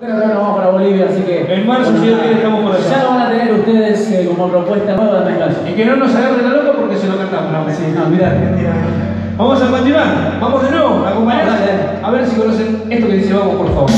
Creo que nos vamos para Bolivia, así que. En marzo, si Dios estamos por allá. Ya lo van a tener ustedes eh, como propuesta nueva de Mezcal. Y que no nos agarren la loca porque se lo cantamos. No, Sí, no, mirá. Vamos a continuar. Vamos de nuevo, acompañados. Dale, dale. A ver si conocen esto que dice vamos, por favor.